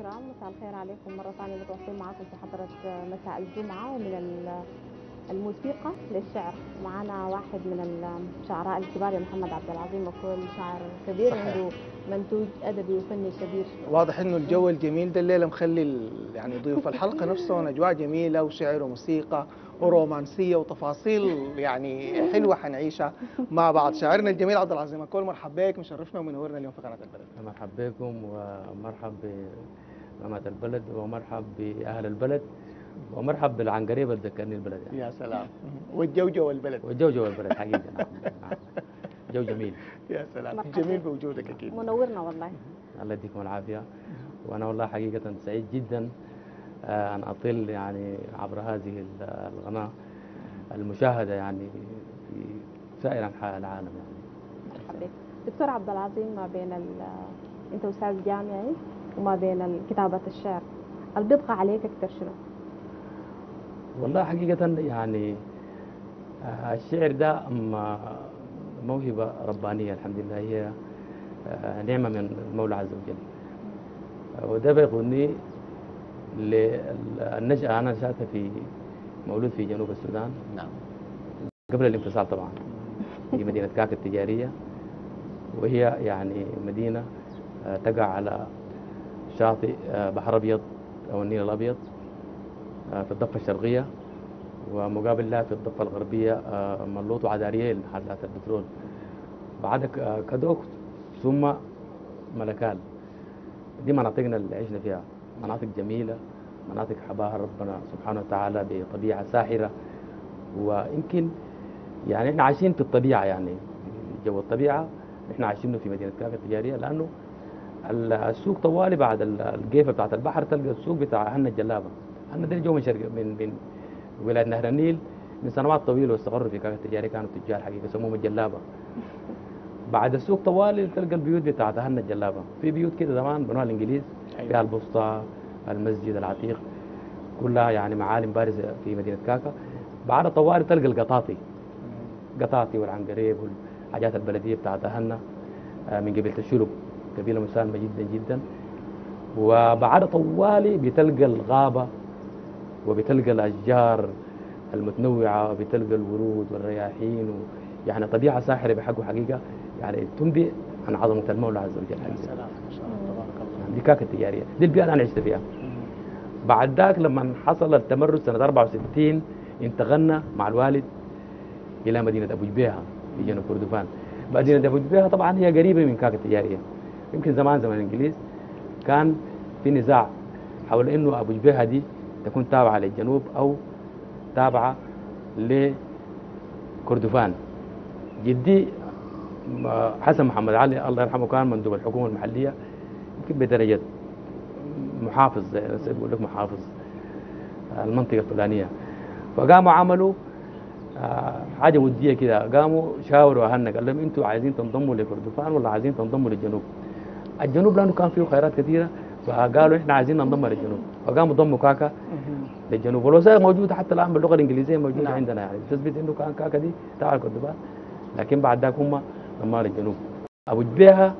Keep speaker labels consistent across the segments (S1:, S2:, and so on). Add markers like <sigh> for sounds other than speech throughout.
S1: الكرام مساء الخير عليكم مرة ثانية متواصلين معكم في حضرة مساء الجمعة ومن ال- الموسيقى للشعر. معنا واحد من الشعراء الكبار يا محمد عبد العظيم مكول شاعر كبير
S2: صحيح.
S1: عنده منتوج أدبي وفني كبير
S2: واضح إنه الجو الجميل ده الليلة مخلي ال- يعني ضيوف الحلقة نفسهم <laughs> أجواء جميلة وشعر وموسيقى ورومانسية وتفاصيل يعني حلوة حنعيشها مع بعض. شاعرنا الجميل عبد العظيم الكل مرحبا بك مشرفنا ومنورنا اليوم في قناة البلد
S3: مرحب بكم ومرحب بمامة البلد ومرحب بأهل البلد ومرحب بالعنقريبة اللي ذكرني البلد يعني.
S2: يا سلام. والجوجو والبلد.
S3: والجو جو البلد حقيقة. نعم. <laughs> نعم. جو جميل.
S2: يا سلام.
S1: مرحبا.
S2: جميل بوجودك أكيد.
S1: منورنا والله.
S3: الله يديكم العافية. وأنا والله حقيقة سعيد جدا آه، أن أطل يعني عبر هذه ال- القناة المشاهدة يعني في سائر أنحاء العالم يعني.
S1: مرحبا. بك دكتور عبد العظيم ما بين ال- أنت أستاذ جامعي. وما بين كتابة الشعر. اللي بيبقى عليك أكثر شنو؟
S3: والله حقيقة يعني آه، الشعر ده أما موهبة ربانية الحمد لله. هي آه، نعمة من المولى عز وجل. آه، وده بيقودني للنشأة أنا نشأت في مولود في جنوب السودان.
S2: نعم.
S3: قبل الانفصال طبعا. <laughs> في مدينة كاكا التجارية. وهي يعني مدينة آه، تقع على شاطئ آه، بحر أبيض أو النيل الأبيض آه، في الضفة الشرقية ومقابل لها في الضفة الغربية آه، ملوط وعدارييل محلات البترول. بعد كدوك ثم ملكال دي مناطقنا اللي عشنا فيها. مناطق جميلة مناطق حباها ربنا سبحانه وتعالى بطبيعة ساحرة. ويمكن يعني إحنا عايشين في الطبيعة يعني جو الطبيعة إحنا عايشينه في مدينة كاكا التجارية لأنه السوق طوالي بعد ال- الجيفة بتاعت البحر تلقى السوق بتاع هنا الجلابة. هنا ده جو من شرق من من ولاية نهر النيل من سنوات طويلة واستقروا في كاكا التجارية كانوا تجار حقيقة سموهم الجلابة. بعد السوق طوالي تلقى البيوت بتاعت هنا الجلابة. في بيوت كده زمان بنوها الإنجليز فيها البسطة المسجد العتيق كلها يعني معالم بارزة في مدينة كاكا. بعد طوالي تلقى القطاطي. قطاطي والعنقريب والحاجات البلدية بتاعت هنا آه، من قبيلة الشلب قبيلة مسالمة جدا جدا. وبعد طوالي بتلقى الغابة وبتلقى الأشجار المتنوعة وبتلقى الورود والرياحين و... يعني طبيعة ساحرة بحقه حقيقة يعني تنبئ عن عظمة المولى عز وجل.
S2: يا
S3: حقيقة.
S2: سلام ما شاء الله تبارك الله.
S3: يعني دي كاكا التجارية. دي البيئة اللي أنا عشت فيها. بعد ذاك لما حصل التمرد سنة 64 انتقلنا مع الوالد إلى مدينة أبو جبيهة في جنوب كردفان. مدينة أبو جبيهة طبعا هي قريبة من كاكا التجارية. يمكن زمان زمان الإنجليز كان في نزاع حول إنه أبو جبيهة دي تكون تابعة للجنوب أو تابعة لكردفان. جدي حسن محمد علي الله يرحمه كان مندوب الحكومة المحلية يمكن بدرجة محافظ زي بقول لك محافظ آه، المنطقة الفلانية. فقاموا عملوا آه، حاجة ودية كده. قاموا شاوروا أهلنا قال لهم أنتوا عايزين تنضموا لكردفان ولا عايزين تنضموا للجنوب؟ الجنوب لأنه كان فيه خيرات كثيرة. فقالوا إحنا عايزين ننضم للجنوب. فقاموا ضموا كاكا للجنوب. والوثائق موجودة حتى الآن باللغة الإنجليزية موجودة
S2: نعم.
S3: عندنا يعني. تثبت إنه كان كاكا دي تبع كردفان لكن بعد ذاك هم ضموا للجنوب. أبو جبيهة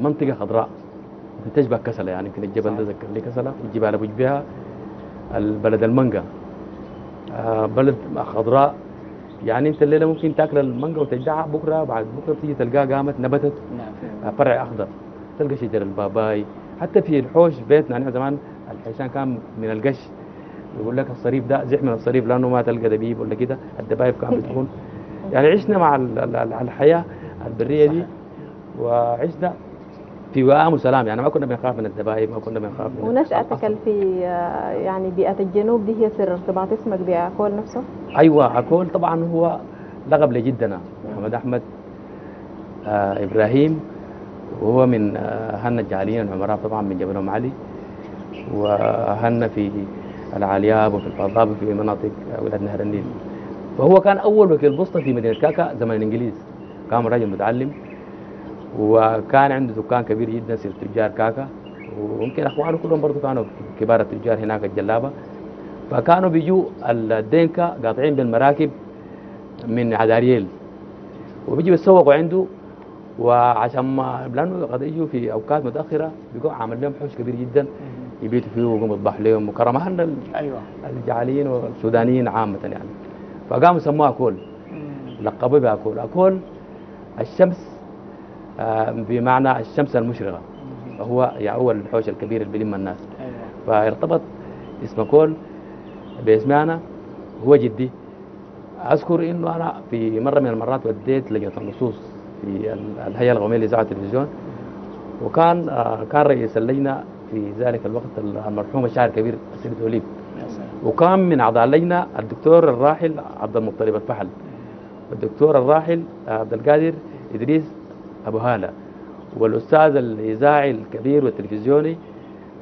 S3: منطقة خضراء. تشبه كسلة يعني. يمكن الجبل ده ذكر لي كسلة وجبال أبو جبيهة البلد المانجا. آه، بلد خضراء. يعني أنت الليلة ممكن تأكل المانجا وتجدعها بكرة بعد بكرة تيجي تلقاها قامت نبتت.
S2: نعم.
S3: آه، فرع أخضر. تلقى شجر الباباي حتى في الحوش بيتنا نحن زمان الحيشان كان من القش. يقول لك الصريف ده زح من الصريف لأنه ما تلقى دبيب ولا كده. الدبايب كانت بتكون <laughs> يعني عشنا مع ال- ال- ال- الحياة البرية دي. وعشنا في وئام وسلام. يعني ما كنا بنخاف من الدبايب ما كنا بنخاف من
S1: ونشأتك في آه، يعني بيئة الجنوب دي هي سر ارتباط اسمك بأكول نفسه؟
S3: أيوه اكول طبعا هو لقب لجدنا محمد أحمد آه إبراهيم. وهو من آه هنا الجاليين العمراء طبعا من جبل أم علي. وهنا في العالياب وفي الفضاب وفي مناطق آه، ولايه نهر النيل. فهو كان أول وكيل بوسطه في مدينة كاكا زمن الإنجليز. كان راجل متعلم وكان عنده دكان كبير جدا سير تجار كاكا. ويمكن أخوانه كلهم برضه كانوا كبار التجار هناك الجلابة. فكانوا بيجوا الدينكا قاطعين بالمراكب من عداريل وبيجوا يتسوقوا عنده وعشان ما لأنه قد يجوا في أوقات متأخرة بيقوم عامل لهم حوش كبير جدا. يبيتوا فيه ويقوم يطبح لهم. وكرمهن ال-
S2: أيوه.
S3: الجعليين والسودانيين عامة يعني. فقاموا سموها أكول. لقبوا بها اكول أكول الشمس آه، بمعنى الشمس المشرقة. فهو يعني هو الحوش الكبير اللي بيلم الناس.
S2: أيوه.
S3: فارتبط اسم كول باسمي أنا هو جدي. أذكر إنه أنا في مرة من المرات وديت لجنة النصوص. في ال- الهيئة القوميه لإذاعة التلفزيون. وكان آه، كان رئيس اللجنة في ذلك الوقت المرحوم الشاعر الكبير سيد اوليب وكان من أعضاء اللجنة الدكتور الراحل عبد المطلب الفحل. والدكتور الراحل عبد القادر إدريس أبو هالة. والأستاذ الإذاعي الكبير والتلفزيوني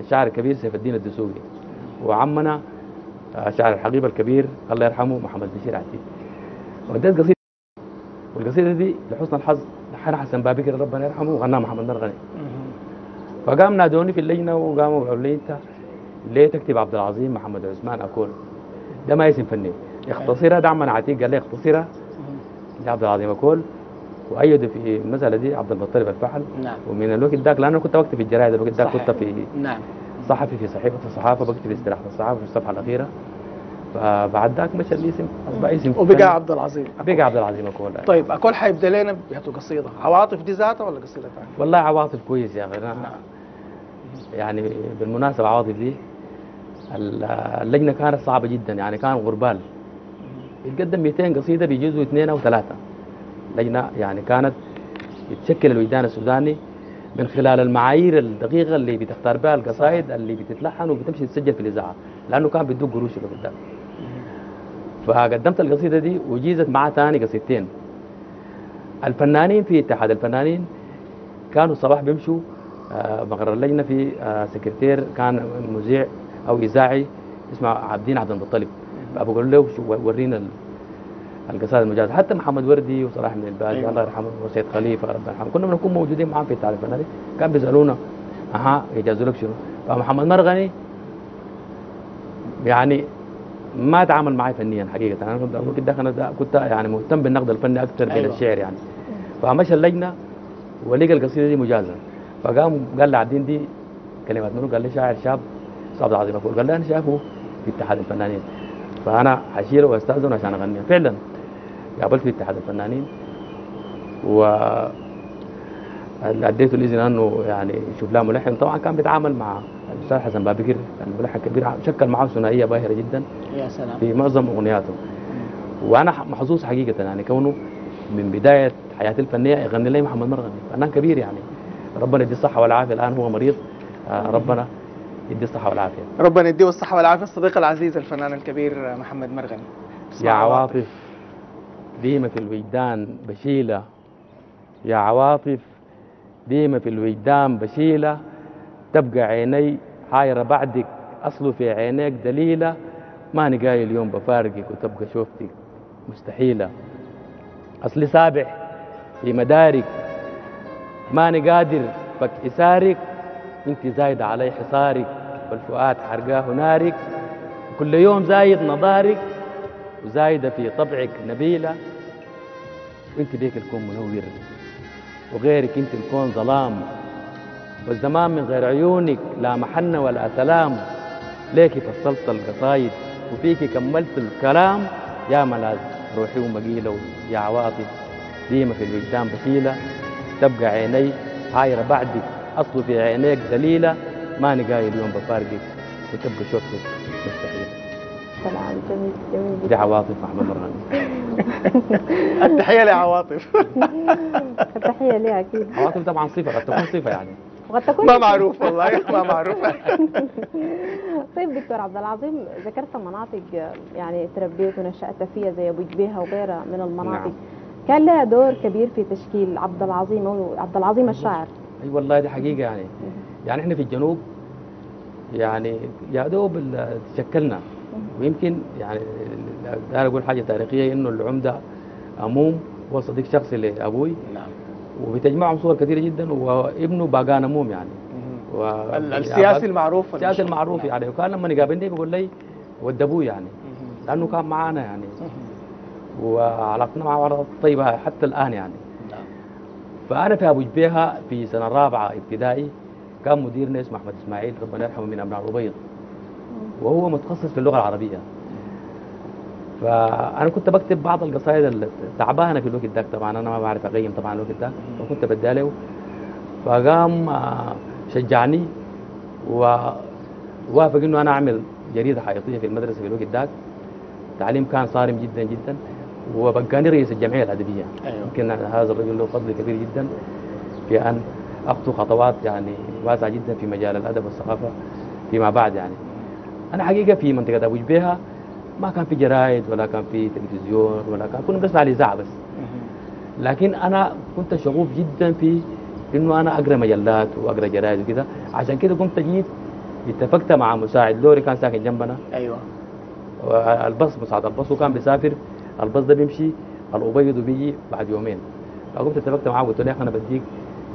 S3: الشاعر الكبير سيف الدين الدسوقي. وعمنا آه، شاعر الحقيبه الكبير الله يرحمه محمد بشير عتيق. وديت قصيدة والقصيدة دي لحسن الحظ لحن حسن بابكر ربنا يرحمه وغناها محمد مرغني فقام نادوني في اللجنة وقاموا قالوا لي انت ليه تكتب عبد العظيم محمد عثمان اكول ده ما اسم فني. اختصرها دعما عتيق قال لي اختصرها لعبد العظيم اكول وايدوا في المسألة دي عبد المطلب الفحل
S2: نعم.
S3: ومن الوقت ذاك لأنه كنت بكتب في الجرائد الوقت ذاك. كنت في
S2: نعم.
S3: صحفي في صحيفة الصحافة بكتب استراحة الصحافة في الصفحة الأخيرة. فبعد ذاك مشى الاسم أصبح اسم.
S2: وبقى عبد العظيم
S3: بقى عبد العظيم اكول
S2: طيب أكل حيبدا لنا قصيدة. عواطف دي ذاتها ولا قصيدة ثانية؟
S3: والله عواطف كويس يا أخي.
S2: نعم.
S3: يعني بالمناسبة عواطف دي ال- اللجنة كانت صعبة جدا. يعني كان غربال. يتقدم 200 قصيدة بيجوزوا اثنين أو ثلاثة. لجنة يعني كانت يتشكل الوجدان السوداني من خلال المعايير الدقيقة اللي بتختار بها القصائد اللي بتتلحن وبتمشي تسجل في الإذاعة. لأنه كان بيدوك قروش اللي قدام. فقدمت القصيدة دي وجيزت معاه ثاني قصيدتين. الفنانين في اتحاد الفنانين كانوا الصباح بيمشوا آه، مقر اللجنة في آه، سكرتير كان مذيع أو إذاعي اسمه عبدين عبد المطلب. فبقول له ورينا ال- القصائد المجازة. حتى محمد وردي وصلاح بن الباز
S2: أيوة.
S3: الله يرحمه وسيد خليفة ربنا يرحمه كنا بنكون موجودين معاهم في اتحاد الفنانين. كان بيسألونا أها يجازوا لك شنو؟ فمحمد مرغني يعني ما تعامل معي فنيا حقيقة. أنا كنت أنا كنت يعني مهتم بالنقد الفني أكثر من
S2: أيوة.
S3: الشعر يعني. فمشى اللجنة ولقى القصيدة دي مجازه فقام قال لعبدين دي كلمات منه قال لي شاعر شاب صعب العظيم أقول. قال لي أنا شايفه في اتحاد الفنانين. فأنا حشيله واستاذن عشان اغني فعلا قابلت في اتحاد الفنانين. و أديته الإذن إنه يعني يشوف لها ملحن. طبعا كان بيتعامل مع الأستاذ حسن بابكر كان ملحن كبير شكل معه ثنائية باهرة جدا
S2: يا سلام.
S3: في معظم أغنياته. وأنا محظوظ حقيقة يعني كونه من بداية حياتي الفنية يغني لي محمد مرغني. فنان كبير يعني. ربنا يديه الصحة والعافية. الآن هو مريض. آه، ربنا يديه الصحة والعافية.
S2: ربنا يديه الصحة والعافية. الصديق العزيز الفنان الكبير محمد مرغني.
S3: يا عواطف ديما في الوجدان بشيلة. يا عواطف ديما في الوجدان بشيلة. تبقى عيني حايرة بعدك أصله في عينيك دليلة. ما نقاي اليوم بفارقك وتبقى شوفتك مستحيلة. أصلي سابح في مدارك. ماني قادر فك إسارك أنت زايدة علي حصارك والفؤاد حرقاه نارك. كل يوم زايد نضارك وزايدة في طبعك نبيلة. وأنت بيك الكون منور وغيرك أنت الكون ظلام. والزمان من غير عيونك لا محنة ولا سلام. ليك فصلت القصايد وفيك كملت الكلام. يا ملاذ روحي ومقيلة يا عواطف ديما في الوجدان بخيلة. تبقى عيني عايرة بعدك أصله في عينيك دليلة ما نقاي اليوم بفارقك وتبقى شوفتك مستحيل
S1: سلام جميل جميل.
S3: دي عواطف محمد مرغني
S2: التحية لعواطف. <laughs>
S1: التحية لي أكيد.
S3: عواطف طبعا صفة قد تكون صفة يعني.
S1: وقد تكون
S2: ما معروف والله ما معروف. <laughs>
S1: طيب دكتور عبد العظيم ذكرت مناطق يعني تربيت ونشأت فيها زي أبو جبيهة وغيرها من المناطق.
S3: نعم.
S1: كان لها دور كبير في تشكيل عبد العظيم أو عبد العظيم الشاعر.
S3: أي والله دي حقيقة يعني. يعني إحنا في الجنوب يعني يا دوب تشكلنا. ويمكن يعني أنا أقول حاجة تاريخية إنه العمدة أموم هو صديق شخصي لأبوي.
S2: نعم.
S3: وبتجمعهم صور كثيرة جدا وابنه باقان اموم يعني. و...
S2: ال- السياسي المعروف
S3: السياسي المعروف
S2: نعم.
S3: يعني وكان لما يقابلني بيقول لي ود أبوي يعني لأنه كان معانا يعني. وعلاقتنا معه طيبة حتى الآن يعني.
S2: نعم.
S3: فأنا في أبو جبيهه في سنة رابعة ابتدائي كان مديرنا اسمه أحمد إسماعيل ربنا يرحمه من أبناء الأبيض. وهو متخصص في اللغة العربية. فأنا كنت بكتب بعض القصائد التعبانه في الوقت ذاك طبعا أنا ما بعرف أقيم طبعا الوقت ذاك فكنت بديها له فقام آه، شجعني ووافق إنه أنا أعمل جريدة حائطية في المدرسة في الوقت ذاك التعليم كان صارم جدا جدا وبقاني رئيس الجمعية الأدبية.
S2: أيوه.
S3: يمكن هذا الرجل له فضل كبير جدا في أن أخطو خطوات يعني واسعة جدا في مجال الأدب والثقافة فيما بعد يعني. أنا حقيقة في منطقة أبو جبيهة ما كان في جرايد ولا كان في تلفزيون ولا كان كنا بنسمع الإذاعة بس. لكن أنا كنت شغوف جدا في إنه أنا أقرأ مجلات وأقرأ جرايد وكذا. عشان كده قمت جيت اتفقت مع مساعد لوري كان ساكن جنبنا.
S2: أيوه.
S3: الباص مساعد الباص وكان بيسافر. الباص ده بيمشي الأبيض وبيجي بعد يومين. فقمت اتفقت معاه قلت له يا أخي أنا بديك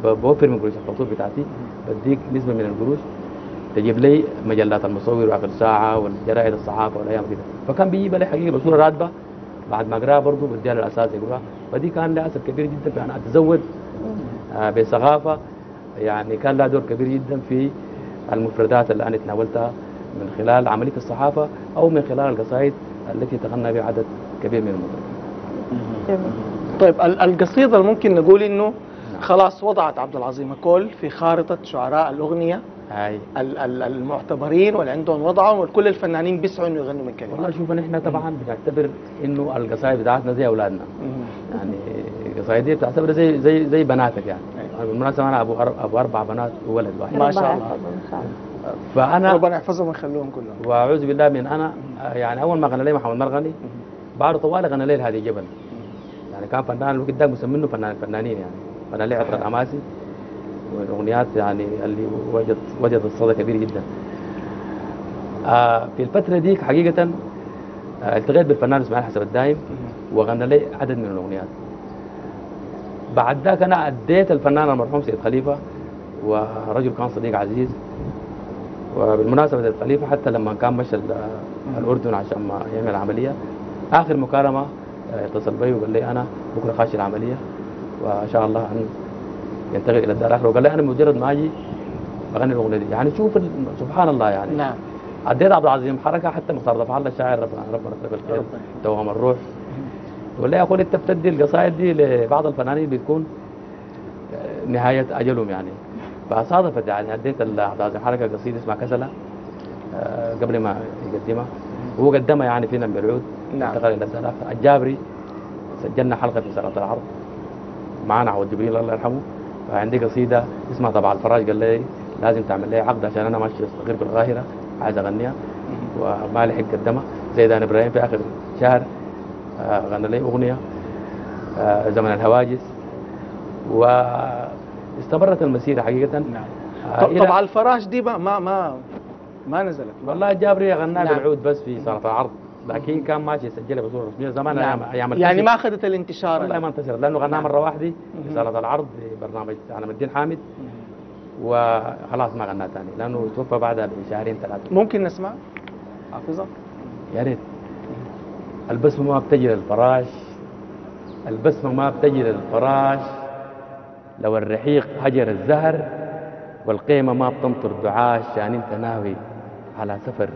S3: بوفر من قروش الفاتوره بتاعتي بديك نسبة من القروش. تجيب لي مجلات المصور واخر ساعة والجرائد الصحافة والأيام كده. فكان بيجيب لي حقيقة بصوره راتبة. بعد ما اقراها برضه بديها للاساس يقراها فدي كان لها أثر كبير جدا في ان اتزود آه، بثقافه يعني كان لها دور كبير جدا في المفردات اللي أنا تناولتها من خلال عملية الصحافة أو من خلال القصائد التي تغنى بها عدد كبير من المطربين.
S2: طيب ال- القصيدة ممكن نقول إنه خلاص وضعت عبد العظيم الكول في خارطة شعراء الأغنية.
S3: هاي
S2: ال- ال- المعتبرين واللي عندهم وضعهم وكل الفنانين بيسعوا إنه يغنوا من
S3: والله
S2: كلمات
S3: شوف نحن طبعا بنعتبر إنه القصائد بتاعتنا زي أولادنا.
S2: مم.
S3: يعني القصائد دي بتعتبر زي زي زي بناتك يعني.
S2: أيوة.
S3: بالمناسبه أنا أبو أبو أربع بنات وولد واحد.
S2: ما شاء الله.
S3: فأنا
S2: ربنا يحفظهم ويخلوهم كلهم.
S3: وأعوذ بالله من أنا يعني أول ما غنى لي محمد مرغني بعد طوال غنى لي هذه جبل. يعني كان فنان الوقت ده مسمينه فنان فنانين يعني. فنان لي عطر الاماسي والأغنيات يعني اللي وجد وجدت صدى كبير جدا. آه في الفترة ديك حقيقة آه التقيت بالفنان إسماعيل حسب الدايم وغنى لي عدد من الأغنيات. بعد ذاك أنا أديت الفنان المرحوم سيد خليفة ورجل كان صديق عزيز. وبالمناسبة سيد خليفة حتى لما كان مشى ال- الأردن عشان ما يعمل عملية آخر مكالمة آه، اتصل بي وقال لي أنا بكرة خاشي العملية وإن شاء الله أن ينتقل إلى الدار الآخرة. وقال لي أنا مجرد ما أجي بغني الأغنية دي. يعني شوف سبحان الله يعني.
S2: نعم.
S3: اديت عبد العظيم حركة حتى مختار رفع الله الشاعر ربنا ربنا يكتب الخير. توهم الروح. ولا يقول انت بتدي القصائد دي لبعض الفنانين بتكون آه، نهاية أجلهم يعني. فصادفت يعني اديت عبد العظيم حركة قصيدة اسمها كسلة آه، قبل ما يقدمها. وهو قدمها يعني في نمر العود
S2: نعم.
S3: انتقل إلى الآخرة. الجابري سجلنا حلقة في سنه العرض. معنا عوض جبريل الله يرحمه. فعندي قصيدة اسمها طبع الفراش قال لي لازم تعمل لي عقد عشان أنا ماشي استقر في القاهرة عايز أغنيها. وما لحق قدمها زيدان إبراهيم في آخر شهر آه، غنى لي أغنية آه، زمن الهواجس. واستمرت المسيرة حقيقة.
S2: نعم.
S3: آه،
S2: طبعا الفراش دي ما ما ما, ما نزلت.
S3: والله الجابري غناها
S2: نعم.
S3: بالعود بس في صالة العرض. لكن كان ماشي يسجلها بصورة رسمية. زمان
S2: نعم.
S3: أيام
S2: يعني. ما أخذت الانتشار.
S3: والله ما انتشرت لأنه غناها
S2: نعم. مرة
S3: واحدة صاله العرض في برنامج علم الدين حامد. وخلاص ما غناها ثاني لأنه توفى بعدها بشهرين ثلاثة.
S2: ممكن نسمع؟ حافظه
S3: يا ريت. البسمة ما بتجي للفراش. البسمة ما بتجي للفراش. لو الرحيق هجر الزهر والقيمة ما بتمطر دعاش. عشان أنت ناوي على سفر.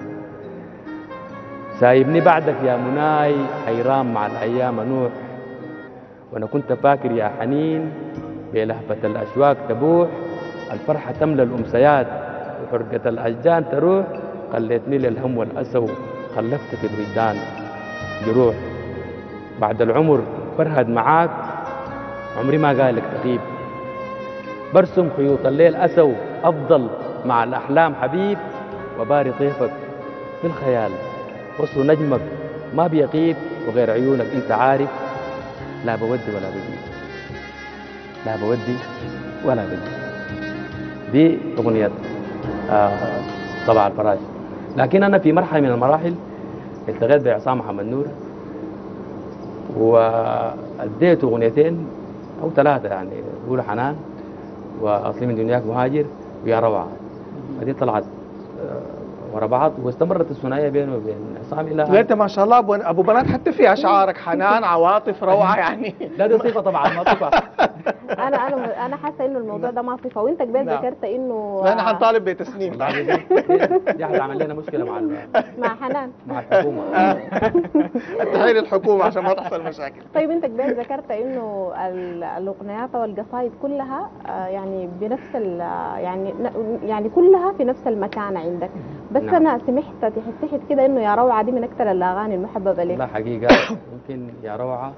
S3: سايبني بعدك يا مناي حيران مع الأيام نوح. وأنا كنت فاكر يا حنين بلهفه الأشواق تبوح. الفرحة تملى الأمسيات وحرقة الاشجان تروح. خليتني للهم والاسى خلفت في الوجدان جروح بعد العمر فرهد معاك عمري ما قالك تغيب برسم خيوط الليل أسو أفضل مع الأحلام حبيب. وباري طيفك في الخيال. وصل نجمك. ما بيغيب وغير عيونك. انت عارف لا بودي ولا بجيب لا بودي ولا بجيب دي أغنية آه طبع الفراش. لكن أنا في مرحلة من المراحل التقيت بعصام محمد نور وأديت أغنيتين أو ثلاثة يعني. أولى حنان وأصلي من دنياك مهاجر ويا روعة. هذه طلعت آه، ورا بعض واستمرت الثنائية بينه وبين عصام
S2: لا
S3: إلى
S2: انت ما شاء الله أبو- أبو بنات حتى في اشعارك حنان <laughs> عواطف روعة يعني.
S3: لا دي صفه طبعا ما صفه <laughs>
S1: أنا أنا أنا حاسة إنه الموضوع ده ما صفه وأنت قبل
S2: نعم.
S1: ذكرت إنه
S2: إحنا حنطالب بتسنيم
S3: والله دي, هتعمل لنا مشكلة مع <laughs>
S1: مع حنان.
S3: مع الحكومة.
S2: التحيه للحكومه عشان ما تحصل مشاكل.
S1: طيب أنت قبل ذكرت إنه ال- الاغنيات والقصائد كلها آه، يعني بنفس ال- يعني يعني كلها في نفس المكانه عندك. بس
S3: نعم.
S1: أنا سمحت تحت كده إنه يا روعة دي من أكثر الأغاني المحببة لك
S3: لا حقيقة. يمكن يا روعة.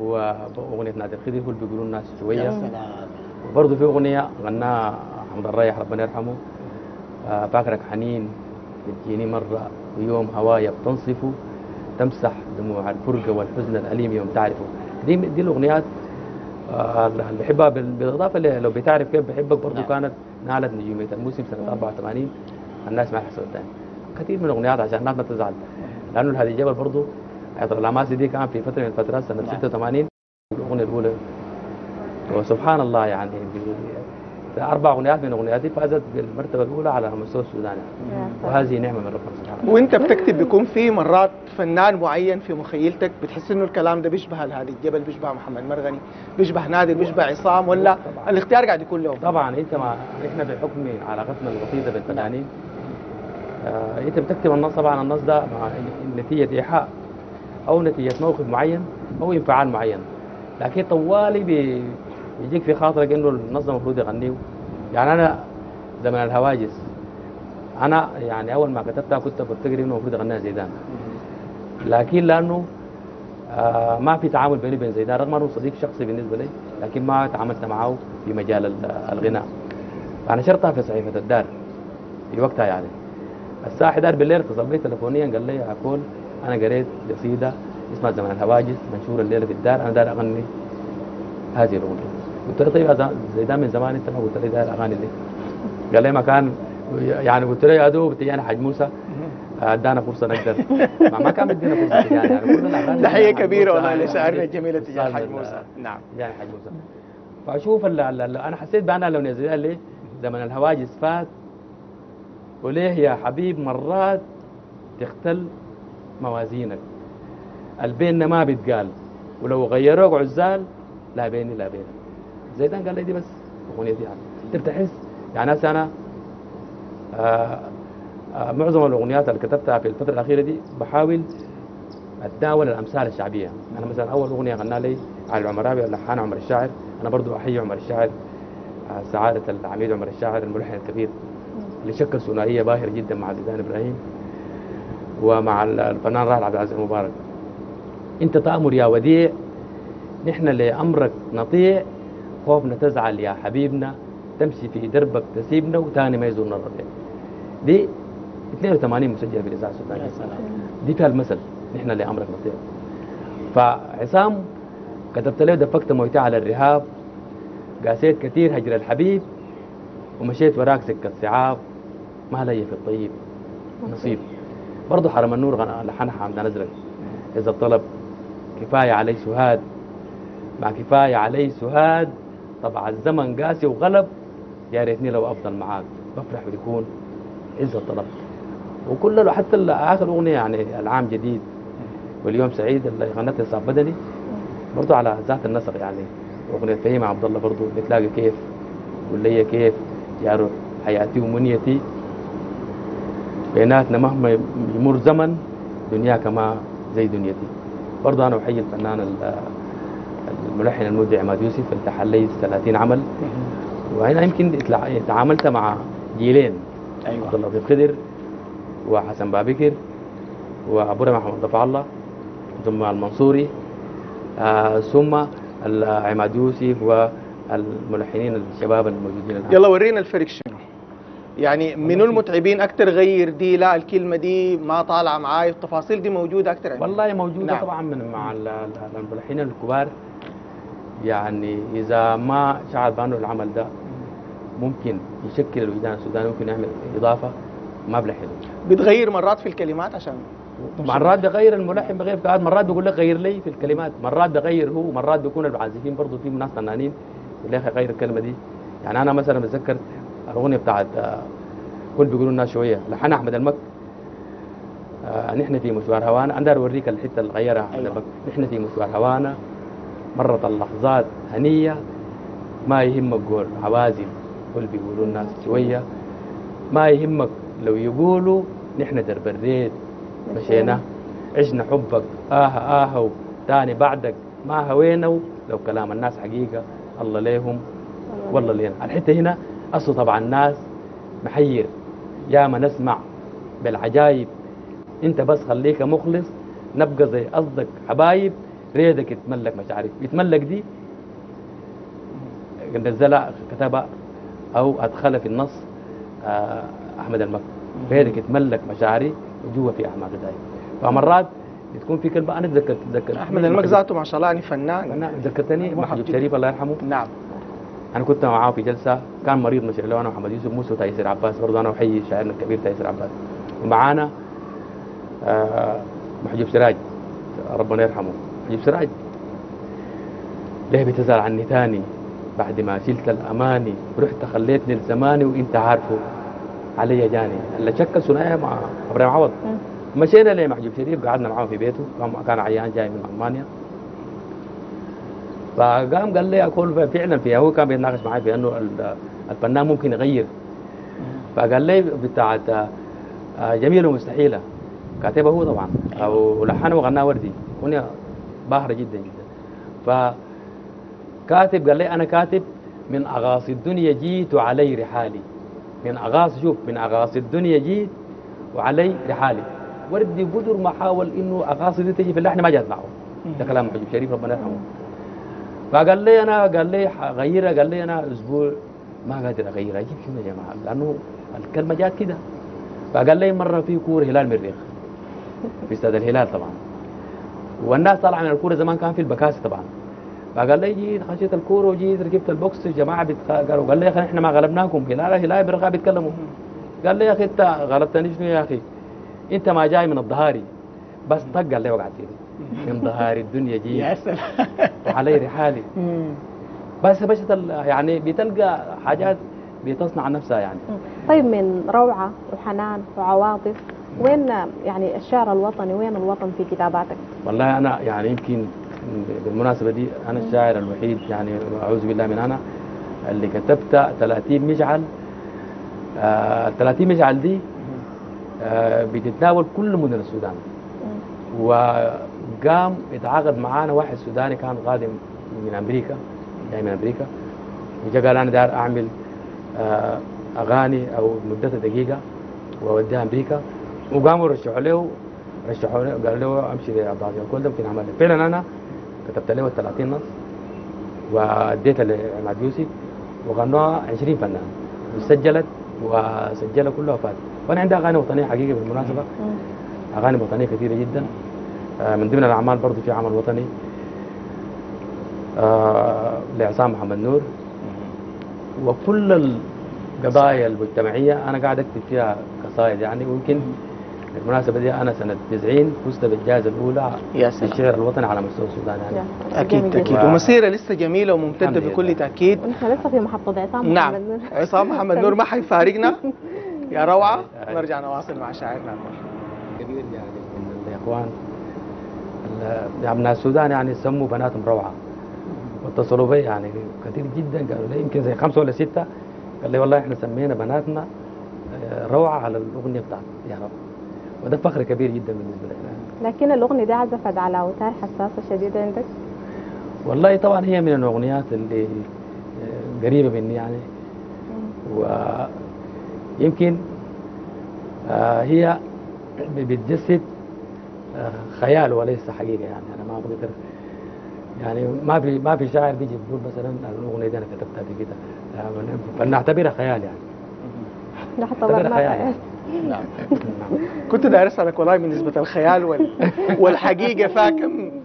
S3: واغنيه نادي الخدر هو اللي بيقولوا الناس شوية. وبرضه في أغنية غناها حمد الريح ربنا يرحمه. آه، فاكرك حنين بتجيني مرة ويوم هوايا بتنصف تمسح دموع الفرقة والحزن الأليم يوم تعرفه. دي دي الأغنيات آه، اللي بحبها بال- بالإضافة ل- لو بتعرف كيف بحبك برضه كانت نالت نجومية الموسم سنة 84 الناس ما يحسوا الثاني كثير من الأغنيات عشان الناس ما تزعل. لأنه هذه الجبل برضه عطر العماسي دي كان في فترة من الفترات سنة 86 الأغنية الأولى. وسبحان الله يعني أربع أغنيات من اغنياتي فازت بالمرتبة الأولى على مستوى السودان.
S1: يا سلام.
S3: وهذه نعمة من ربنا سبحانه
S2: وانت بتكتب بيكون في مرات فنان معين في مخيلتك بتحس إنه الكلام ده بيشبه هذه الجبل بيشبه محمد مرغني بيشبه نادر بيشبه عصام ولا. الاختيار قاعد يكون له؟
S3: طبعا إنت ما إحنا بحكم علاقتنا الوطيده بالفنانين آه إنت بتكتب النص طبعا النص ده مع نتيجة إيحاء أو نتيجة موقف معين أو انفعال معين. لكن طوالي بي- بيجيك في خاطرك إنه النص ده المفروض يغنيه. يعني أنا زمن الهواجس أنا يعني أول ما كتبتها كنت بفتكر إنه المفروض أغنيها زيدان. لكن لأنه آه ما في تعامل بيني وبين زيدان رغم أنه صديق شخصي بالنسبة لي لكن ما تعاملت معه في مجال ال- الغناء. أنا شرطها في صحيفة الدار في وقتها يعني. الساعة 11 بالليل اتصل بي تلفونيا قال لي كول أنا قريت قصيده اسمها زمن الهواجس منشوره الليلة في الدار أنا داير أغني هذه الأغنية. قلت له طيب يا ز- زيدان من زمان أنت ما قلت لي داير أغاني ليه؟ قال لي مكان يعني قلت له يا دوب تجينا حاج موسى أدانا فرصة نقدر. ما, ما كان مدينا فرصة يعني الاغاني <laughs>
S2: تحية
S3: كبيرة
S2: والله
S3: يعني
S2: لشاعرنا الجميله تجاه حاج موسى. نعم.
S3: يعني حاج موسى. فأشوف أنا حسيت بأنها لو نزلها ليه زمن الهواجس فات وليه يا حبيب مرات تختل موازينك؟ البيننا ما بيتقال ولو غيروك عزال لا بيني لا بينك. زيدان قال لي دي بس اغنيتي يعني. انت بتحس يعني هسه أنا آه آه معظم الأغنيات اللي كتبتها في الفترة الأخيرة دي بحاول اتناول الأمثال الشعبية. أنا مثلا أول أغنية غناها لي علي العمراوي لحان عمر الشاعر. أنا برضو أحيي عمر الشاعر آه، سعادة العميد عمر الشاعر الملحن الكبير. اللي شكل ثنائية باهرة جدا مع زيدان إبراهيم ومع ال- الفنان راحل عبد العزيز المبارك. أنت تأمر يا وديع نحن لأمرك نطيع خوفنا تزعل يا حبيبنا تمشي في دربك تسيبنا وتاني ما يزورنا الربيع. دي 82 مسجلة في الإذاعة السودانية. دي فيها المثل نحن لأمرك نطيع. فعصام كتبت له دفقت مويتي على الرهاب. قاسيت كثير هجر الحبيب ومشيت وراك سكة صعاب. ما لي في الطيب. نصيب. برضه حرم النور لحنها حمدان ازرق إذا الطلب. كفاية علي سهاد. مع كفاية علي سهاد طبع الزمن قاسي وغلب. يا ريتني لو أفضل معاك. بفرح ويكون عز الطلب. وكل له حتى آخر أغنية يعني العام جديد. واليوم سعيد اللي غنتها صاب بدني. برضه على ذات النسق يعني. أغنية فهيم عبد الله برضه بتلاقي كيف. واللي كيف. يا روح حياتي ومنيتي. بيناتنا مهما يمر زمن دنياك ما زي دنيتي. برضه أنا أحيي الفنان ال- الملحن المبدع عماد يوسف اللي تحلي 30 عمل. وهنا يمكن تعاملت مع جيلين
S2: أيوه.
S3: عبد اللطيف خضر وحسن بابكر وأبو رمح محمد ضفع الله ثم المنصوري آه ثم عماد يوسف والملحنين الشباب الموجودين الآن.
S2: يلا ورينا الفرق شنو. يعني منو المتعبين أكثر غير دي؟ لا الكلمة دي ما طالعة معاي التفاصيل دي موجودة أكثر عندي.
S3: والله موجودة
S2: نعم.
S3: طبعا من مع ال- ال- الملحنين الكبار. يعني إذا ما شعر بأنه العمل ده ممكن يشكل الوجدان السوداني ممكن يعمل إضافة ما بلحنه
S2: بتغير مرات في الكلمات عشان
S3: مرات بغير الملحن بغير كلمات مرات بيقول لك غير لي في الكلمات. مرات بغير هو مرات بيكون العازفين برضه في ناس فنانين يقول لك غير الكلمة دي. يعني أنا مثلا بتذكر الأغنية بتاعت آه، كل بيقولوا الناس شوية لحن أحمد المك. آه نحن في مشوار هوانا. أنا أوريك الحتة اللي غيرها أحمد
S2: أيوة.
S3: المك. نحن في مشوار هوانا. مرت اللحظات هنية ما يهمك قول عوازل كل بيقولوا الناس شوية. ما يهمك لو يقولوا نحن درب الريد مشينا. عشنا حبك آه آه تاني بعدك. ما هوينا لو كلام الناس حقيقة الله ليهم والله لينا. الحتة هنا أصله طبعا الناس محير. يا ما نسمع بالعجايب. أنت بس خليك مخلص نبقى زي قصدك حبايب ريدك يتملك مشاعرك. يتملك دي نزلها كتبها أو أدخلها في النص آه، أحمد المكي. ريدك يتملك مشاعري وجوا في اعماق داي فمرات بتكون في كلمة أنا تذكرت تذكرت.
S2: أحمد المك ذاته ما شاء الله يعني فنان.
S3: أنا ذكرتني
S2: جدا.
S3: شريف الله يرحمه.
S2: نعم.
S3: أنا كنت معاه في جلسة كان مريض مشي له أنا ومحمد يوسف موسى وتايسير عباس برضه أنا وحي شاعرنا الكبير تايسير عباس. ومعانا آه، محجوب سراج ربنا يرحمه. محجوب سراج. ليه بتزعل عني تاني؟ بعد ما شلت الأماني رحت خليتني لزماني وإنت عارفه. علي جاني. اللي شكل ثنائية مع أبراهيم عوض. مشينا لمحجوب شريف قعدنا معاه في بيته. كان- كان عيان جاي من ألمانيا. فقام قال لي أقول فعلا فيها هو كان بيتناقش معي في أنه ال- الفنان ممكن يغير. فقال لي بتاعت آه، جميلة ومستحيلة. كاتبها هو طبعا. أو لحنها وغناها وردي. أغنية باهرة جدا جدا. فكاتب قال لي أنا كاتب من أغاصي الدنيا جيت وعلي رحالي. من أغاصي شوف من أغاصي الدنيا جيت وعلي رحالي. وردي قدر ما حاول إنه أغاصي دي تجي في اللحن ما جات معه. ده كلام محجوب شريف ربنا يرحمه. فقال لي أنا قال لي غيرها قال لي أنا أسبوع ما قادر اغيرها أجيب شنو يا جماعة؟ لأنه الكلمة جات كده. فقال لي مرة في كوره هلال مريخ في استاد الهلال طبعا. والناس طالعة من الكوره زمان كان في البكاسي طبعا. فقال لي جيت خشيت الكوره وجيت ركبت البوكس جماعة بتخ... قالوا قال لي يا أخي إحنا ما غلبناكم. هلال هلال برغا بيتكلموا. قال لي يا أخي أنت غلبتني شنو يا أخي؟ أنت ما جاي من الظهاري. بس طق قال لي وقعت فيه من ظهاري الدنيا
S2: يا
S3: جيت
S2: سلام
S3: وعلي رحالي. <laughs> بس بس يعني بتلقى حاجات بتصنع نفسها يعني.
S1: طيب من روعة وحنان وعواطف وين يعني الشعر الوطني؟ وين الوطن في كتاباتك؟
S3: والله أنا يعني يمكن بالمناسبة دي أنا الشاعر الوحيد يعني أعوذ بالله من أنا اللي كتبت 30 مشعل آه 30 مشعل دي آه بتتناول كل مدن السودان. وقام اتعاقد معانا واحد سوداني كان قادم من أمريكا جاي من أمريكا. وجا قال أنا داير أعمل آه أغاني أو مدتها دقيقة وأوديها أمريكا. وقاموا رشحوا له رشحوا له قال له أمشي لعبد العزيز كل ده يمكن عمل لي. فعلا أنا كتبت له ال 30 نص وأديتها لعماد يوسف وغنوها 20 فنان. وسجلت وسجلها كلها وفات. وأنا عندي أغاني وطنية حقيقه بالمناسبة. أغاني وطنية كثيرة جدا. من ضمن الأعمال برضو في عمل وطني آه، لعصام محمد نور. وكل القضايا المجتمعية أنا قاعد أكتب فيها قصائد يعني ويمكن بالمناسبة دي أنا سنة 90 فزت بالجائزة الأولى
S2: يا سلام.
S3: للشعر الوطني على مستوى السودان يعني.
S2: أكيد أكيد.
S3: جدا.
S2: ومسيرة لسه وممتدة
S3: لله.
S2: بكل تأكيد.
S1: ونحن لسه في محطة عصام
S2: نعم.
S1: محمد نور.
S2: عصام محمد نور ما حيفارقنا. <laughs> يا روعة.
S3: أيوة.
S2: نرجع نواصل مع شاعرنا.
S3: كبير يعني من الإخوان ال- ابناء السودان يعني سموا بناتهم روعة. واتصلوا بي يعني كثير جدا قالوا لي يمكن زي خمسة ولا ستة. قال لي والله إحنا سمينا بناتنا آه، روعة على الأغنية بتاعتك يا رب. وده فخر كبير جدا بالنسبة لنا
S1: لكن الأغنية دي عزفت على أوتار حساسة شديدة عندك؟
S3: والله طبعا هي من الأغنيات اللي آه، قريبة مني يعني. ويمكن آه، هي بتجسد خيال وليس حقيقة يعني. أنا ما بقدر يعني ما في ما في شاعر بيجي بيقول مثلا الأغنية دي أنا كتبتها في كده. فنعتبرها خيال يعني. نعتبرها خيال
S1: خيال.
S3: يعني.
S2: نعم. كنت داير اسالك والله بالنسبة للخيال وال... والحقيقة فيها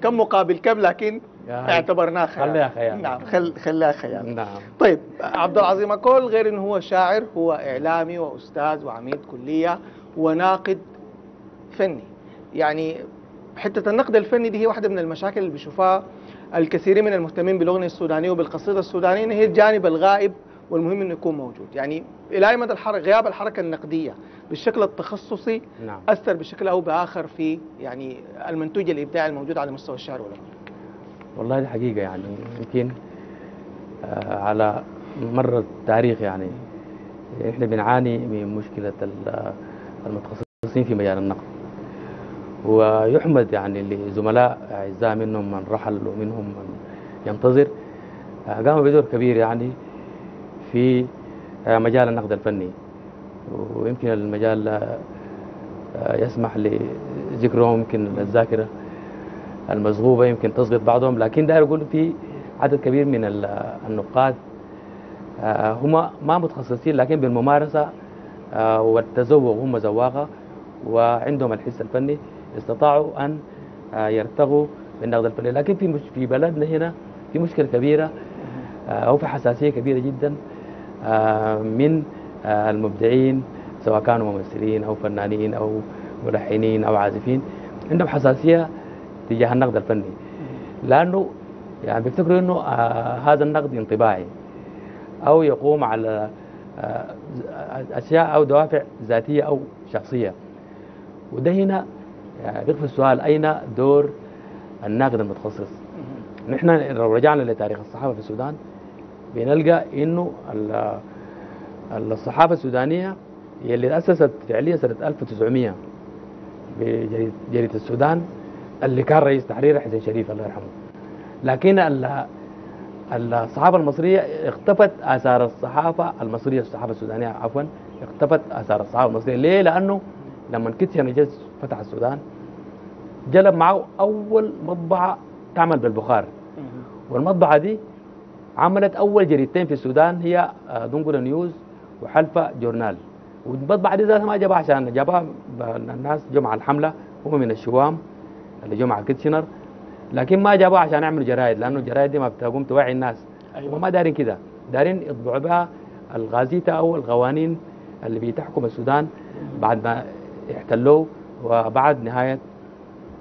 S2: كم مقابل كم لكن اعتبرناها خيال.
S3: خليها خيال.
S2: نعم خل... خليها خيال.
S3: نعم.
S2: طيب عبد العظيم اكول غير انه هو شاعر هو إعلامي وأستاذ وعميد كلية وناقد فني. يعني حتة النقد الفني دي هي واحدة من المشاكل اللي بيشوفها الكثيرين من المهتمين بالأغنية السودانية وبالقصيدة السودانية إن هي الجانب الغائب والمهم إنه يكون موجود. يعني إلى أي مدى الحركه غياب الحركة النقدية بالشكل التخصصي
S3: نعم.
S2: أثر بشكل أو بآخر في يعني المنتوج الإبداعي الموجود على مستوى الشعر والغنى
S3: والله دي حقيقة يعني. يمكن آه، على مر التاريخ يعني إحنا بنعاني من مشكلة ال- المتخصصين في مجال النقد. ويحمد يعني لزملاء أعزاء منهم من رحل ومنهم من ينتظر. آه، قاموا بدور كبير يعني في آه، مجال النقد الفني. ويمكن المجال آه، يسمح لذكرهم يمكن الذاكرة المصغوبة يمكن تسقط بعضهم. لكن داير أقول في عدد كبير من ال- النقاد هم ما متخصصين لكن بالممارسة والتذوق هم ذواقة وعندهم الحس الفني. استطاعوا أن آه، يرتقوا بالنقد الفني لكن في في بلدنا هنا في مشكلة كبيرة آه، أو في حساسية كبيرة جدا آه، من المبدعين سواء كانوا ممثلين أو فنانين أو ملحنين أو عازفين عندهم حساسية تجاه النقد الفني. لأنه يعني بيفتكروا آه، هذا النقد انطباعي أو يقوم على أشياء أو دوافع ذاتية أو شخصية. وده هنا بيقف السؤال أين دور الناقد المتخصص؟ نحن لو رجعنا لتاريخ الصحافة في السودان بنلقى ال- الصحافة السودانية هي اللي تأسست فعليا سنة 1900 بجريدة السودان اللي كان رئيس تحريرها حسين شريف الله يرحمه. لكن ال- الصحافة المصرية اختفت آثار الصحافة المصرية الصحافة السودانية عفوا اختفت آثار الصحافة المصرية. ليه؟ لأنه لما كيتشنر فتح السودان جلب معه أول مطبعة تعمل بالبخار. والمطبعة دي عملت أول جريدتين في السودان هي آه، دنقلا News وحلفا Journal. والمطبعة دي ذاتها ما جابها عشان جابها الناس جو مع الحملة هم من الشوام اللي جو مع كيتشنر. لكن ما جابوها عشان يعملوا جرايد لأنه الجرايد دي ما بتقوم توعي الناس.
S2: أيوة.
S3: هم ما دارين كده. دارين يطبعوا بها الغازيتا أو القوانين اللي بتحكم السودان بعد ما احتلوه وبعد نهاية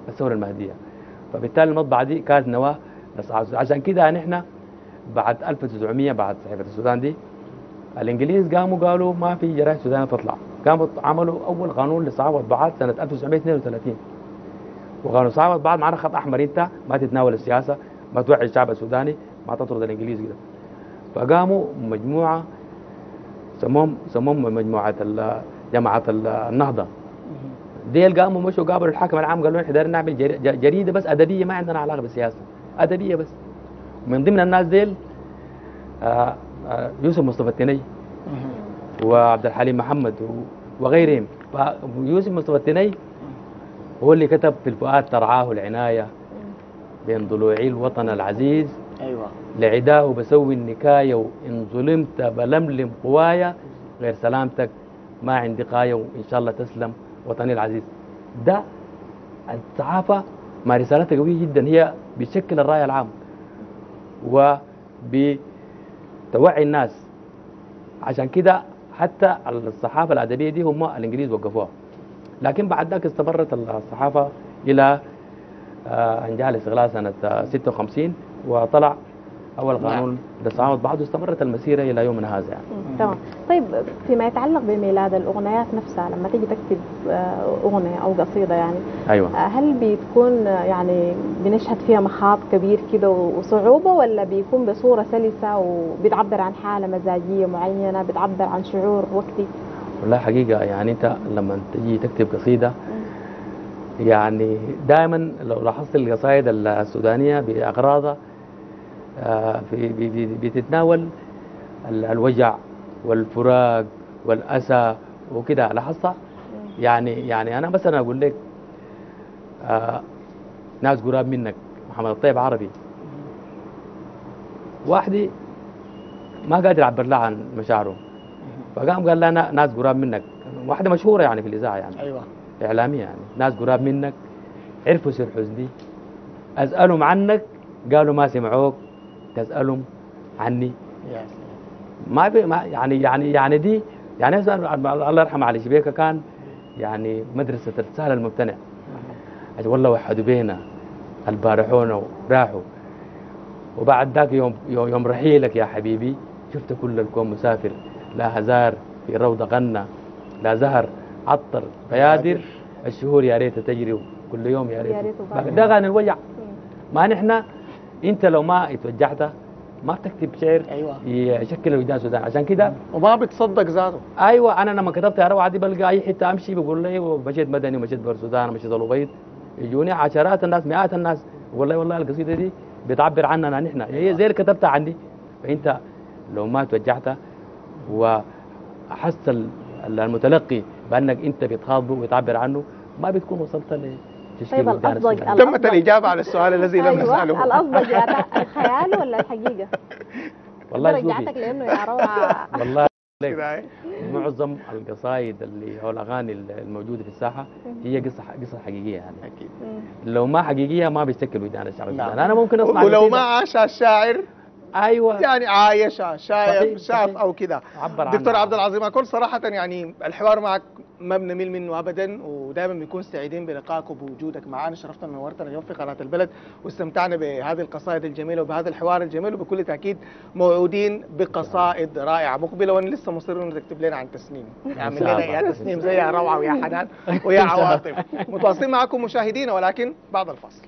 S3: الثورة المهدية. فبالتالي المطبعة دي كانت نواة. عشان كده نحن بعد 1900 بعد صحيفة السودان دي الإنجليز قاموا قالوا ما في جرايد سودانية تطلع. قاموا عملوا أول قانون للصحافة والطباعات سنة 1932 وقانون الصحافة والطباعات معنا خط أحمر أنت ما تتناول السياسة ما توعي الشعب السوداني ما تطرد الإنجليز كده. فقاموا مجموعة سموهم سموهم مجموعة جماعة ال- النهضة. ديل قاموا مشوا قابلوا الحاكم العام قالوا إحنا دايرين نعمل جريدة بس أدبية ما عندنا علاقة بالسياسة أدبية بس. من ضمن الناس ديل آه، آه، يوسف مصطفى التني وعبد الحليم محمد وغيرهم. فيوسف مصطفى التني هو اللي كتب في الفؤاد ترعاه العناية بين ضلوعي الوطن العزيز
S2: أيوه.
S3: لعداه بسوي النكاية وإن ظلمت بلملم قوايا غير سلامتك ما عندي قاية وإن شاء الله تسلم. وطني العزيز. ده الصحافة ما رسالتها قوية جدا. هي بتشكل الرأي العام وبتوعي الناس. عشان كده حتى الصحافة الأدبية دي هم الإنجليز وقفوها. لكن بعد ذاك استمرت الصحافة إلى آه، أن جاء الاستغلال سنة آه، 56 وطلع أول قانون للصحافة بعد استمرت المسيرة إلى يومنا هذا. يعني.
S1: تمام. طيب فيما يتعلق بميلاد الأغنيات نفسها لما تيجي تكتب آه، أغنية أو قصيدة يعني
S3: أيوة.
S1: آه، هل بتكون آه، يعني بنشهد فيها مخاض كبير كده وصعوبة ولا بيكون بصورة سلسة وبتعبر عن حالة مزاجية معينة بتعبر عن شعور وقتي؟
S3: والله حقيقة يعني أنت لما تجي تكتب قصيدة يعني دائما لو لاحظت القصائد السودانية بأغراضها بتتناول ال- الوجع والفراق والأسى وكده لاحظتها؟ يعني يعني أنا مثلا أقول لك آه، ناس قراب منك محمد الطيب عربي. واحدة ما قادر يعبر لها عن مشاعره. فقام قال لها "نا- ناس قراب منك. واحدة مشهورة يعني في الإذاعة يعني.
S2: أيوه.
S3: إعلامية يعني. ناس قراب منك عرفوا سر حزني أسألهم عنك قالوا ما سمعوك تسألهم عني.
S2: يا سلام.
S3: ما, في ما يعني يعني يعني دي يعني الله يرحم علي. شبيكه كان يعني مدرسة السهل الممتنع والله وحدوا بينا. البارحون وراحوا. وبعد ذاك يوم يوم رحيلك يا حبيبي. شفت كل الكون مسافر. لا هزار في روضة غنى. لا زهر عطر. بيادر. الشهور يا ريت تجري. كل يوم يا ريت. ده غنى الوجع. ما نحن انت لو ما اتوجعت ما بتكتب شعر
S2: أيوه.
S3: يشكل وجدان السودان عشان كده
S2: وما بتصدق ذاته.
S3: أيوه أنا لما كتبت يا روعه دي بلقى أي حتة أمشي بقول لي ومشيت مدني ومشيت بر السودان ومشيت الأبيض. يجوني عشرات الناس مئات الناس. يقول لي والله القصيدة دي بتعبر عننا نحن. هي زي اللي كتبتها عندي. فأنت لو ما توجعت وحس ال- المتلقي بأنك أنت بتخاطبه وتعبر عنه ما بتكون وصلت
S1: طيب الأصدق-.
S2: تمت الإجابة على السؤال الذي لم
S1: أيوه
S2: نساله
S1: الأصدق يا تا- <laughs> الخيال ولا الحقيقة؟ <laughs>
S3: والله
S1: رجعتك لأنه يا روعة <laughs>
S3: والله؟ معظم القصائد اللي أو الأغاني الموجودة في الساحة هي قصة قصة حقيقية يعني
S1: أكيد.
S3: لو ما حقيقية ما بيشكل وجدان الشعب
S2: نعم.
S3: السوداني أنا ممكن أسمع
S2: ولو. ما عاش الشاعر
S3: أيوه
S2: يعني عايشها شايف شاف. أو كذا
S3: عبر
S2: دكتور. عبد العظيم اكون صراحة يعني الحوار معك ما بنميل منه ابدا ودائما بنكون سعيدين بلقائك وبوجودك معنا شرفتنا ونورتنا اليوم في قناة البلد واستمتعنا بهذه القصائد الجميلة وبهذا الحوار الجميل وبكل تأكيد موعودين بقصائد رائعة مقبلة وأنا لسه مصر أنه تكتب لنا عن تسنيم اعمل لنا. يا تسنيم زي يا روعة ويا حنان ويا <laughs> عواطف متواصلين معكم مشاهدينا ولكن بعد الفاصل